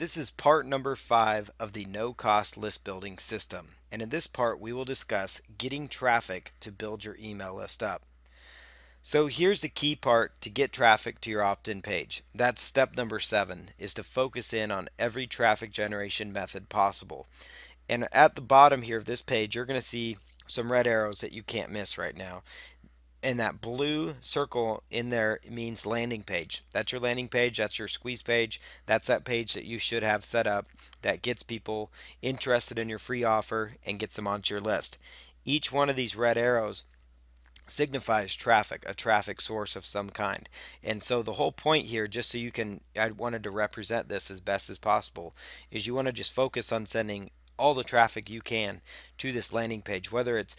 This is part number five of the no cost list building system. And in this part, we will discuss getting traffic to build your email list up. So here's the key part to get traffic to your opt-in page. That's step number seven, is to focus in on every traffic generation method possible. And at the bottom here of this page, you're going to see some red arrows that you can't miss right now and that blue circle in there means landing page. That's your landing page, that's your squeeze page, that's that page that you should have set up that gets people interested in your free offer and gets them onto your list. Each one of these red arrows signifies traffic, a traffic source of some kind. And so the whole point here, just so you can, I wanted to represent this as best as possible, is you want to just focus on sending all the traffic you can to this landing page, whether it's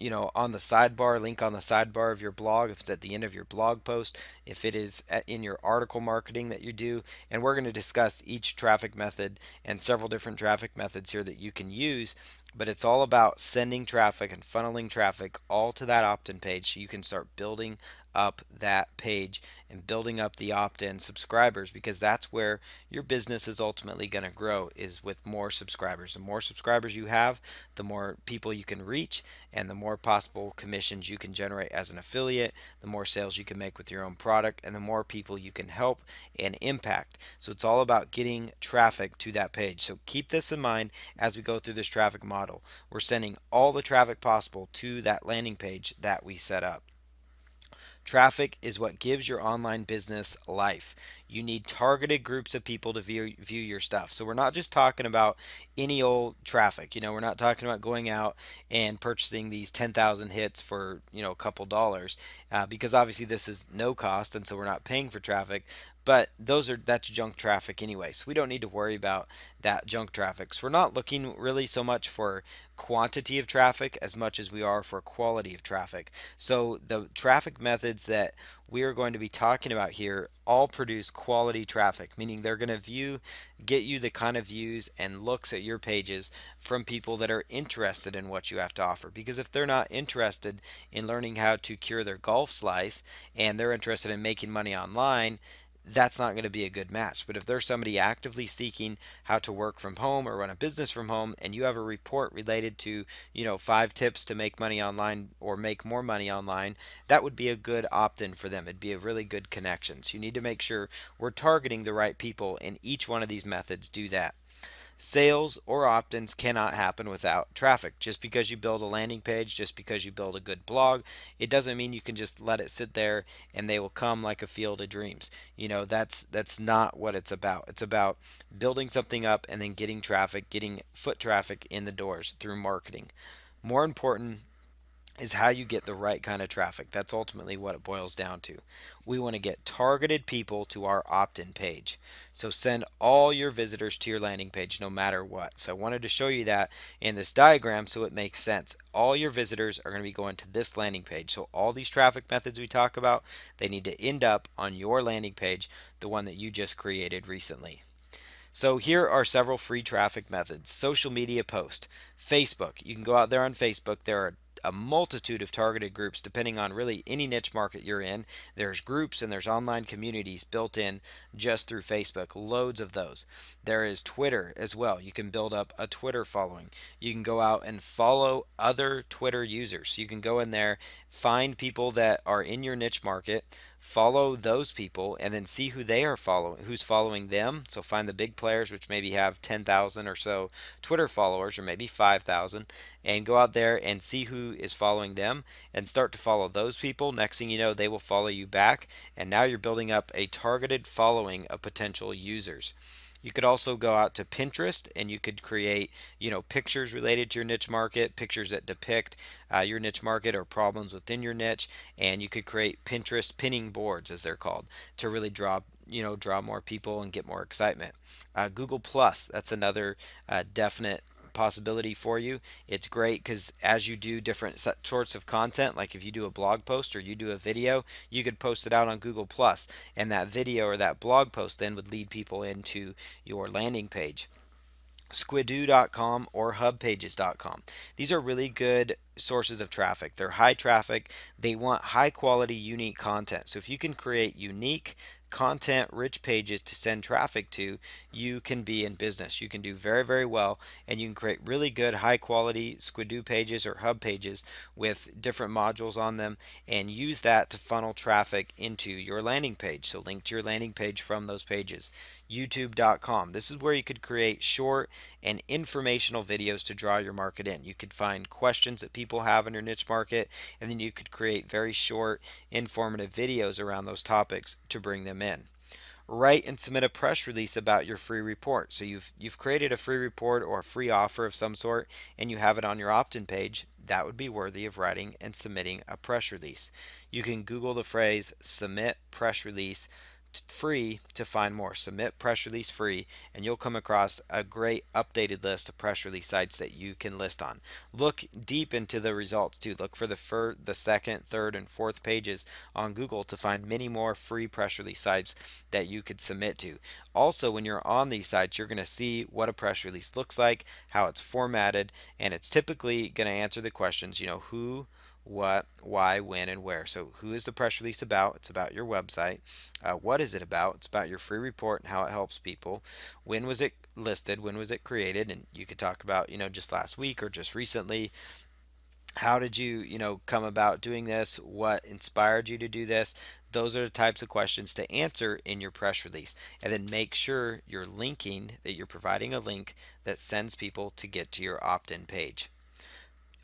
you know on the sidebar link on the sidebar of your blog if it's at the end of your blog post if it is in your article marketing that you do. And we're going to discuss each traffic method and several different traffic methods here that you can use but it's all about sending traffic and funneling traffic all to that opt-in page so you can start building up that page and building up the opt-in subscribers because that's where your business is ultimately going to grow is with more subscribers. The more subscribers you have, the more people you can reach and the more possible commissions you can generate as an affiliate, the more sales you can make with your own product and the more people you can help and impact. So it's all about getting traffic to that page. So keep this in mind as we go through this traffic model. We're sending all the traffic possible to that landing page that we set up. Traffic is what gives your online business life. You need targeted groups of people to view, view your stuff. So we're not just talking about any old traffic. You know, we're not talking about going out and purchasing these 10,000 hits for, you know, a couple dollars uh, because obviously this is no cost and so we're not paying for traffic but those are that's junk traffic anyway so we don't need to worry about that junk traffic. So we're not looking really so much for quantity of traffic as much as we are for quality of traffic. So the traffic methods that we are going to be talking about here all produce quality traffic meaning they're going to view get you the kind of views and looks at your pages from people that are interested in what you have to offer. Because if they're not interested in learning how to cure their golf slice and they're interested in making money online that's not going to be a good match. But if there's somebody actively seeking how to work from home or run a business from home and you have a report related to, you know, five tips to make money online or make more money online, that would be a good opt-in for them. It'd be a really good connection. So you need to make sure we're targeting the right people and each one of these methods do that. Sales or opt-ins cannot happen without traffic. Just because you build a landing page, just because you build a good blog, it doesn't mean you can just let it sit there and they will come like a field of dreams. You know, that's that's not what it's about. It's about building something up and then getting traffic, getting foot traffic in the doors through marketing. More important is how you get the right kind of traffic. That's ultimately what it boils down to. We want to get targeted people to our opt-in page. So send all your visitors to your landing page no matter what. So I wanted to show you that in this diagram so it makes sense. All your visitors are going to be going to this landing page. So all these traffic methods we talk about, they need to end up on your landing page, the one that you just created recently. So here are several free traffic methods. Social media post. Facebook. You can go out there on Facebook. There are a multitude of targeted groups depending on really any niche market you're in. There's groups and there's online communities built in just through Facebook, loads of those. There is Twitter as well. You can build up a Twitter following. You can go out and follow other Twitter users. You can go in there, find people that are in your niche market, follow those people and then see who they are following who's following them. So find the big players which maybe have 10,000 or so Twitter followers or maybe 5,000 and go out there and see who is following them and start to follow those people. Next thing you know they will follow you back and now you're building up a targeted following of potential users you could also go out to Pinterest and you could create, you know, pictures related to your niche market, pictures that depict uh, your niche market or problems within your niche, and you could create Pinterest pinning boards, as they're called, to really draw you know draw more people and get more excitement. Uh, Google Plus, that's another uh, definite possibility for you. It's great because as you do different sorts of content, like if you do a blog post or you do a video, you could post it out on Google Plus, and that video or that blog post then would lead people into your landing page. Squidoo.com or HubPages.com. These are really good sources of traffic. They're high traffic. They want high quality, unique content. So if you can create unique content rich pages to send traffic to, you can be in business. You can do very, very well and you can create really good high quality Squidoo pages or hub pages with different modules on them and use that to funnel traffic into your landing page. So link to your landing page from those pages. YouTube.com. This is where you could create short and informational videos to draw your market in. You could find questions that people have in your niche market and then you could create very short informative videos around those topics to bring them in write and submit a press release about your free report. So you've you've created a free report or a free offer of some sort and you have it on your opt-in page, that would be worthy of writing and submitting a press release. You can Google the phrase submit press release free to find more. Submit press release free, and you'll come across a great updated list of press release sites that you can list on. Look deep into the results too. Look for the fir- the second, third, and fourth pages on Google to find many more free press release sites that you could submit to. Also, when you're on these sites, you're going to see what a press release looks like, how it's formatted, and it's typically going to answer the questions. You know who what, why, when, and where. So, who is the press release about? It's about your website. Uh, what is it about? It's about your free report and how it helps people. When was it listed? When was it created? And you could talk about, you know, just last week or just recently. How did you, you know, come about doing this? What inspired you to do this? Those are the types of questions to answer in your press release. And then make sure you're linking, that you're providing a link that sends people to get to your opt in page.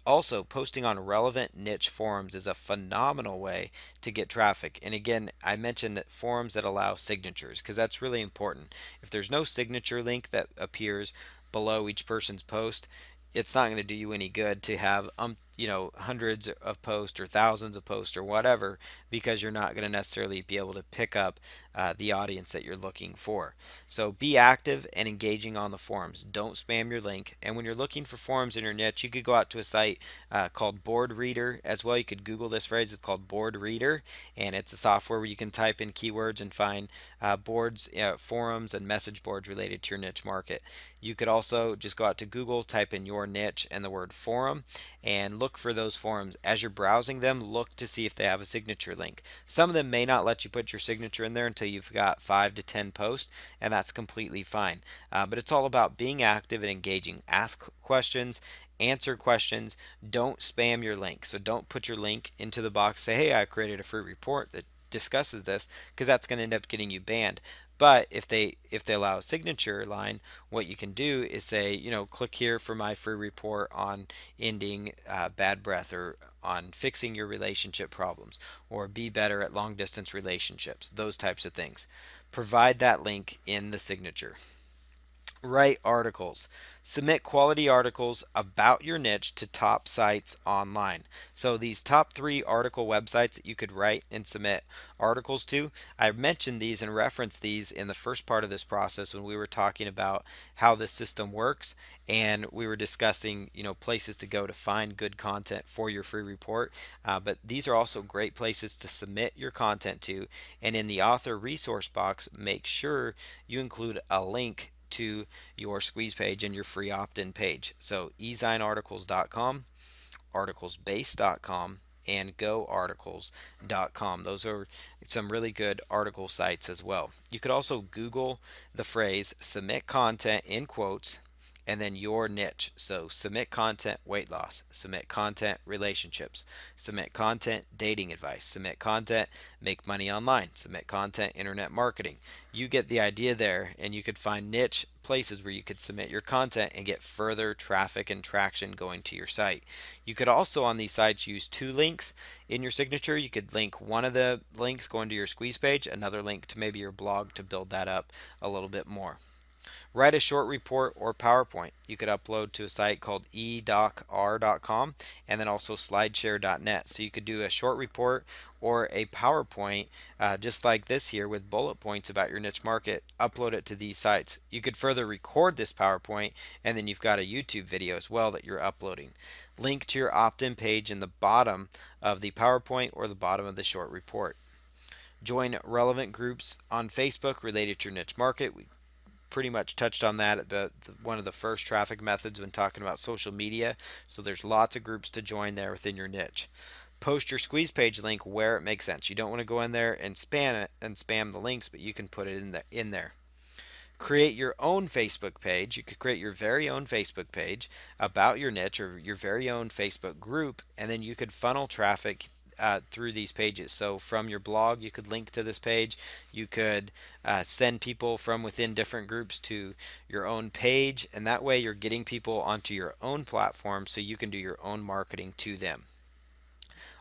Also, posting on relevant niche forums is a phenomenal way to get traffic. And again, I mentioned that forums that allow signatures because that's really important. If there's no signature link that appears below each person's post, it's not going to do you any good to have um, you know hundreds of posts or thousands of posts or whatever because you're not going to necessarily be able to pick up uh, the audience that you're looking for. So be active and engaging on the forums. Don't spam your link. And when you're looking for forums in your niche you could go out to a site uh, called board reader as well. You could google this phrase. It's called board reader. And it's a software where you can type in keywords and find uh, boards uh, forums and message boards related to your niche market. You could also just go out to google type in your niche and the word forum and look look for those forums. As you're browsing them, look to see if they have a signature link. Some of them may not let you put your signature in there until you've got 5 to 10 posts, and that's completely fine. Uh, but it's all about being active and engaging. Ask questions, answer questions. Don't spam your link. So don't put your link into the box. Say, hey, I created a free report that discusses this because that's going to end up getting you banned. But if they if they allow a signature line, what you can do is say, you know, click here for my free report on ending uh, bad breath or on fixing your relationship problems or be better at long distance relationships, those types of things. Provide that link in the signature. Write articles. Submit quality articles about your niche to top sites online. So these top three article websites that you could write and submit articles to, I mentioned these and referenced these in the first part of this process when we were talking about how this system works and we were discussing you know places to go to find good content for your free report. Uh, but these are also great places to submit your content to and in the author resource box make sure you include a link to your squeeze page and your free opt-in page. So ezinearticles.com, articlesbase.com, and goarticles.com. Those are some really good article sites as well. You could also Google the phrase submit content in quotes and then your niche. So submit content weight loss, submit content relationships, submit content dating advice, submit content make money online, submit content internet marketing. You get the idea there and you could find niche places where you could submit your content and get further traffic and traction going to your site. You could also on these sites use two links in your signature. You could link one of the links going to your squeeze page, another link to maybe your blog to build that up a little bit more. Write a short report or PowerPoint. You could upload to a site called edocr.com and then also slideshare.net. So you could do a short report or a PowerPoint uh, just like this here with bullet points about your niche market. Upload it to these sites. You could further record this PowerPoint and then you've got a YouTube video as well that you're uploading. Link to your opt-in page in the bottom of the PowerPoint or the bottom of the short report. Join relevant groups on Facebook related to your niche market. We pretty much touched on that at the, the, one of the first traffic methods when talking about social media. So there's lots of groups to join there within your niche. post your squeeze page link where it makes sense. You don't want to go in there and spam it and spam the links, but you can put it in the, in there. Create your own Facebook page. You could create your very own Facebook page about your niche or your very own Facebook group, and then you could funnel traffic uh, through these pages. So from your blog, you could link to this page. You could uh, send people from within different groups to your own page, and that way you're getting people onto your own platform so you can do your own marketing to them.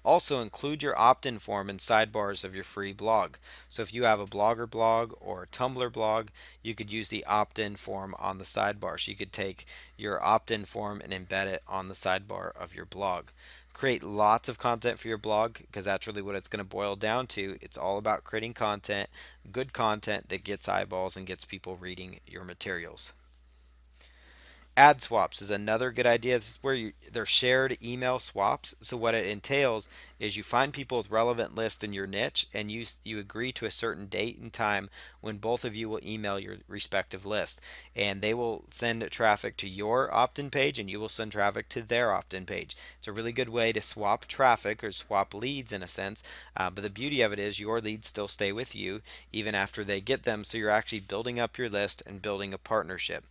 Also include your opt-in form in sidebars of your free blog. So if you have a blogger blog or a Tumblr blog, you could use the opt-in form on the sidebar. So you could take your opt-in form and embed it on the sidebar of your blog. Create lots of content for your blog because that's really what it's going to boil down to. It's all about creating content, good content that gets eyeballs and gets people reading your materials. Ad swaps is another good idea. This is where you, they're shared email swaps. So what it entails is you find people with relevant lists in your niche and you, you agree to a certain date and time when both of you will email your respective list. And they will send traffic to your opt-in page and you will send traffic to their opt-in page. It's a really good way to swap traffic or swap leads in a sense. Uh, but the beauty of it is your leads still stay with you even after they get them. So you're actually building up your list and building a partnership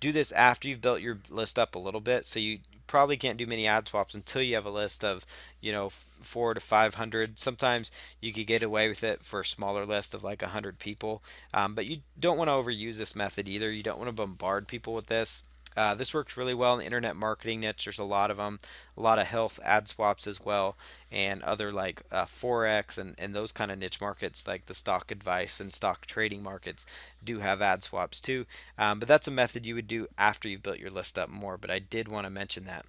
do this after you've built your list up a little bit. So you probably can't do many ad swaps until you have a list of, you know, four to 500. Sometimes you could get away with it for a smaller list of like 100 people. Um, but you don't want to overuse this method either. You don't want to bombard people with this. Uh, this works really well in the internet marketing niche. There's a lot of them, a lot of health ad swaps as well, and other like uh, forex and and those kind of niche markets like the stock advice and stock trading markets do have ad swaps too. Um, but that's a method you would do after you've built your list up more. But I did want to mention that.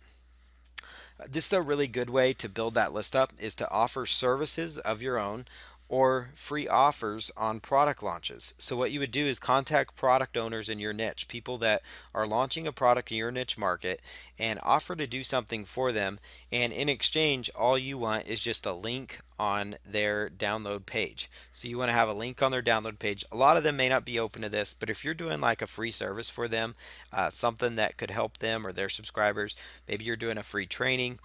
This is a really good way to build that list up is to offer services of your own or free offers on product launches. So what you would do is contact product owners in your niche, people that are launching a product in your niche market and offer to do something for them and in exchange all you want is just a link on their download page. So you want to have a link on their download page. A lot of them may not be open to this, but if you're doing like a free service for them, uh, something that could help them or their subscribers, maybe you're doing a free training,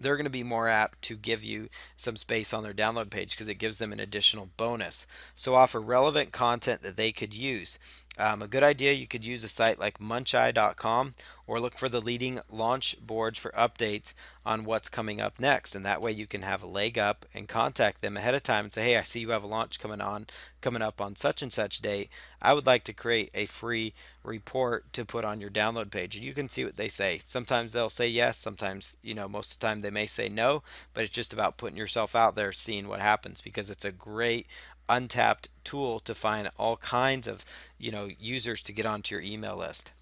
they're going to be more apt to give you some space on their download page because it gives them an additional bonus. So offer relevant content that they could use. Um, a good idea, you could use a site like muncheye.com or look for the leading launch boards for updates on what's coming up next. And that way you can have a leg up and contact them ahead of time and say, hey, I see you have a launch coming on, coming up on such and such date. I would like to create a free report to put on your download page. And you can see what they say. Sometimes they'll say yes, sometimes, you know, most of the time they may say no, but it's just about putting yourself out there, seeing what happens because it's a great untapped tool to find all kinds of you know users to get onto your email list.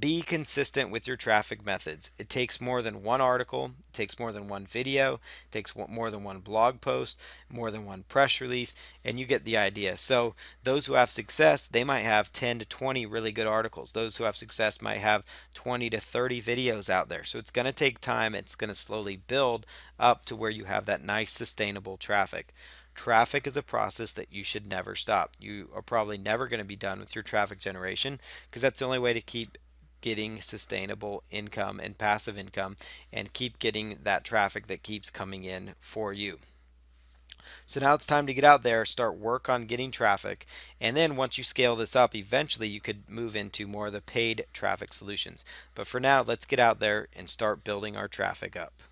Be consistent with your traffic methods. It takes more than one article it takes more than one video it takes more than one blog post more than one press release and you get the idea. So those who have success they might have 10 to 20 really good articles. Those who have success might have 20 to 30 videos out there. So it's going to take time it's going to slowly build up to where you have that nice sustainable traffic Traffic is a process that you should never stop. You are probably never going to be done with your traffic generation because that's the only way to keep getting sustainable income and passive income and keep getting that traffic that keeps coming in for you. So now it's time to get out there, start work on getting traffic, and then once you scale this up, eventually you could move into more of the paid traffic solutions. But for now, let's get out there and start building our traffic up.